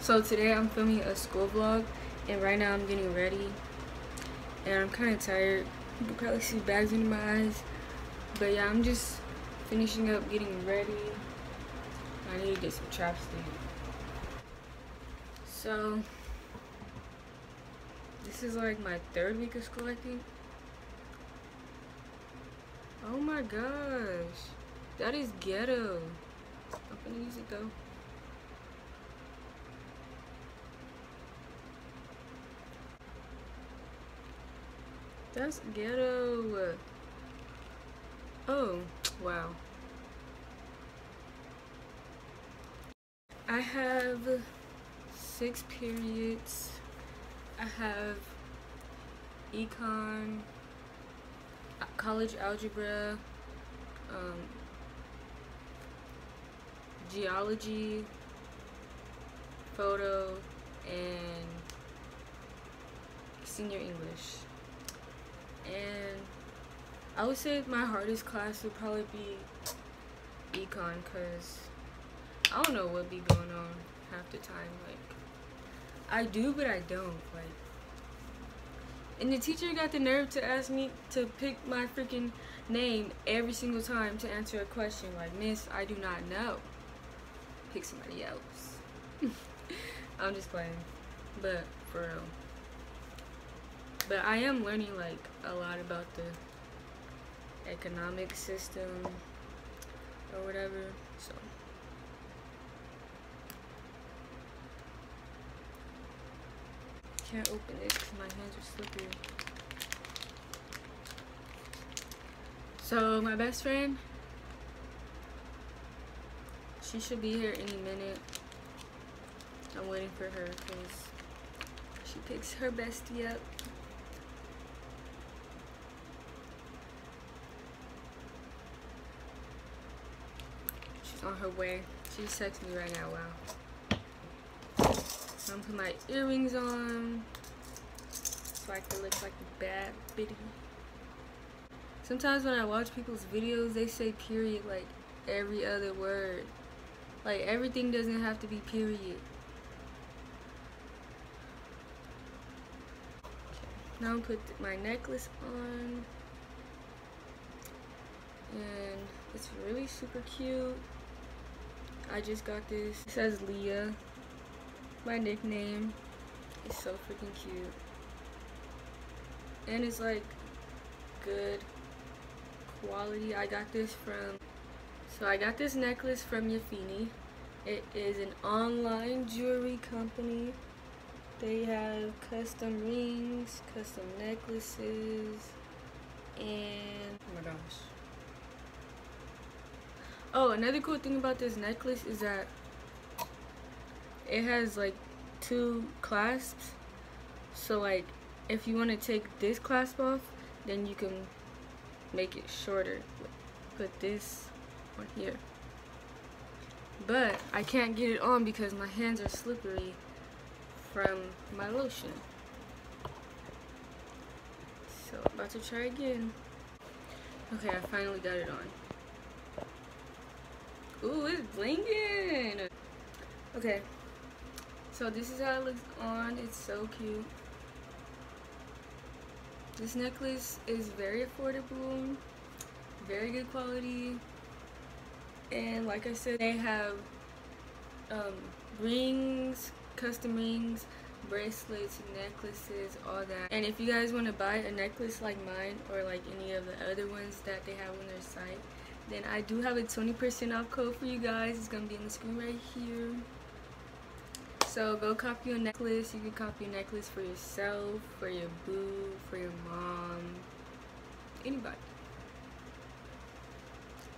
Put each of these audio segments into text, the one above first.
So today I'm filming a school vlog, and right now I'm getting ready, and I'm kind of tired. You can probably see bags under my eyes, but yeah, I'm just finishing up getting ready. I need to get some chapstick. So this is like my third week of school, I think. Oh my gosh, that is ghetto. I'm gonna use it though. That's ghetto. Oh, wow. I have six periods. I have econ, college algebra, um, geology, photo, and senior English. And I would say my hardest class would probably be econ because I don't know what be going on half the time like I do but I don't like and the teacher got the nerve to ask me to pick my freaking name every single time to answer a question. Like miss I do not know. Pick somebody else. I'm just playing. But for real. But I am learning like a lot about the economic system or whatever so can't open this because my hands are slippery so my best friend she should be here any minute I'm waiting for her because she picks her bestie up She's on her way. She's texting me right now. Wow. I'm putting my earrings on so I can look like a bad bitty. Sometimes when I watch people's videos, they say period like every other word. Like everything doesn't have to be period. Now I'm put my necklace on. And it's really super cute. I just got this. It says Leah. My nickname. It's so freaking cute. And it's like good quality. I got this from so I got this necklace from Yafeini. It is an online jewelry company. They have custom rings, custom necklaces, and oh my gosh. Oh, another cool thing about this necklace is that it has like two clasps. So like if you want to take this clasp off, then you can make it shorter. Put this on here. But I can't get it on because my hands are slippery from my lotion. So about to try again. Okay, I finally got it on. Ooh, it's blinking. Okay. So this is how it looks on. It's so cute. This necklace is very affordable, very good quality, and like I said, they have um, rings, custom rings, bracelets, necklaces, all that. And if you guys want to buy a necklace like mine or like any of the other ones that they have on their site, then I do have a 20% off code for you guys. It's going to be on the screen right here. So go copy a necklace. You can copy a necklace for yourself, for your boo, for your mom, anybody.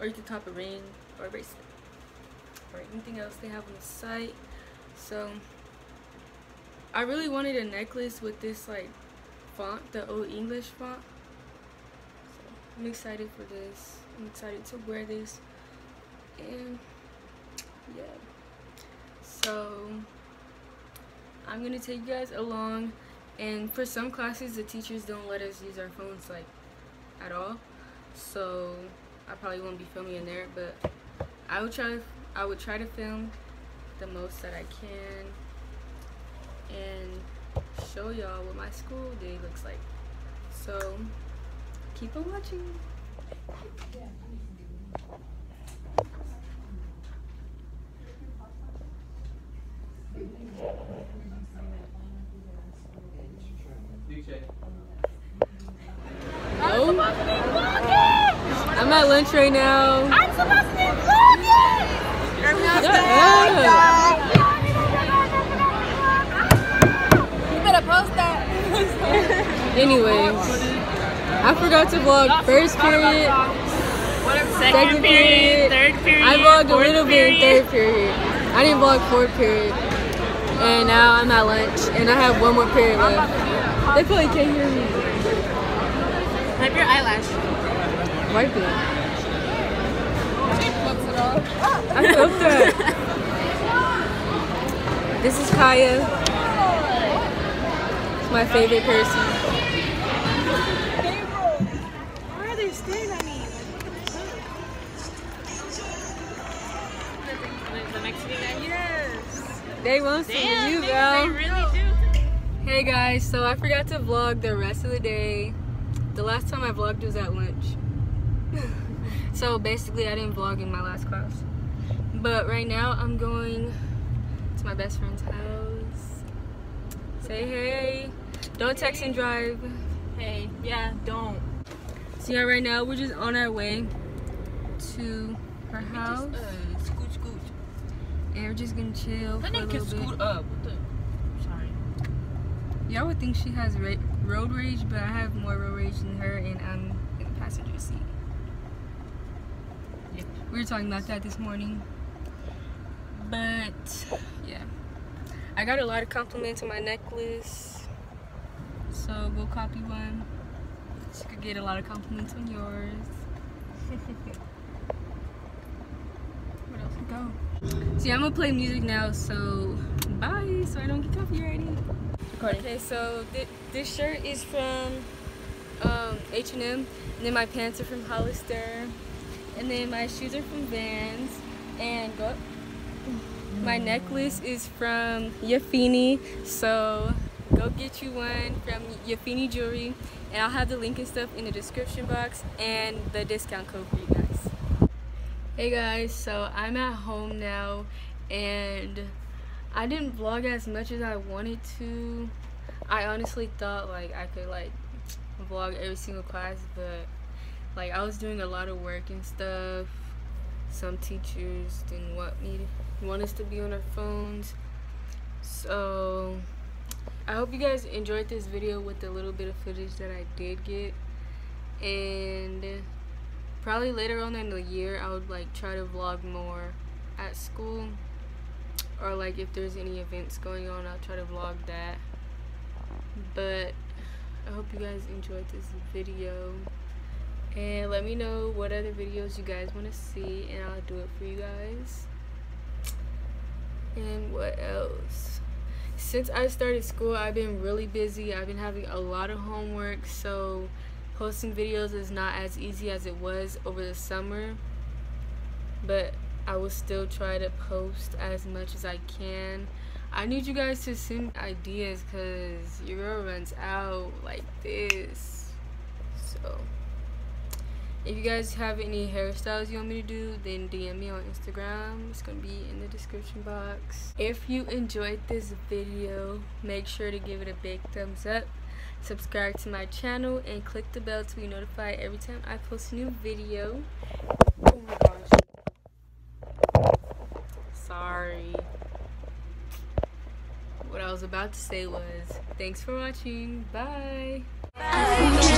Or you can copy a ring or a bracelet or anything else they have on the site. So I really wanted a necklace with this like font, the old English font. So I'm excited for this. I'm excited to wear this. And yeah. So I'm gonna take you guys along and for some classes the teachers don't let us use our phones like at all. So I probably won't be filming in there, but I would try to I would try to film the most that I can and show y'all what my school day looks like. So keep on watching. Hello? I'm at lunch right now. I'm supposed to be vlogging! Yeah. You better post that. Anyway, I forgot to vlog first period, second period. third period. I vlogged a little bit in third period. I didn't vlog fourth period. And now I'm at lunch and I have one more period left. They probably can't hear me. Wipe your eyelash. Wipe it. I felt that. This is Kaya. It's my favorite person. Why are they staring at me? The Mexican guy? Yes. They want some Damn, of you, they, bro. they really do. Hey guys, so I forgot to vlog the rest of the day. The last time I vlogged was at lunch. so basically I didn't vlog in my last class. But right now I'm going to my best friend's house. Say hey. Don't text and drive. Hey, yeah, don't. So yeah, right now we're just on our way to her house. Just, uh, scoot, scoot. And we're just gonna chill That for a nigga can little bit. scoot up. What. Y'all would think she has ra- road rage, but I have more road rage than her, and I'm in the passenger seat. Yep. We were talking about that this morning. But, yeah. I got a lot of compliments on my necklace. So, go copy one. She could get a lot of compliments on yours. Where else go? See, I'm gonna play music now, so bye, so I don't get copyrighted. Okay, so th- this shirt is from H&M, and then my pants are from Hollister, and then my shoes are from Vans, and go up. My necklace is from Yafeini, so go get you one from Yafeini Jewelry, and I'll have the link and stuff in the description box and the discount code for you guys. Hey guys, so I'm at home now, and I didn't vlog as much as I wanted to. I honestly thought like I could like vlog every single class, but like I was doing a lot of work and stuff. Some teachers didn't want me to want us to be on our phones. So I hope you guys enjoyed this video with the little bit of footage that I did get. And probably later on in the year I would like try to vlog more at school or like if there's any events going on I'll try to vlog that. But I hope you guys enjoyed this video. And let me know what other videos you guys want to see and I'll do it for you guys. And what else? Since I started school I've been really busy. I've been having a lot of homework so posting videos is not as easy as it was over the summer. But I will still try to post as much as I can. I need you guys to send ideas because your girl runs out like this. So, if you guys have any hairstyles you want me to do, then DM me on Instagram. It's going to be in the description box. If you enjoyed this video, make sure to give it a big thumbs up. Subscribe to my channel and click the bell to be notified every time I post a new video. Oh my gosh sorry. What I was about to say was, thanks for watching. Bye. You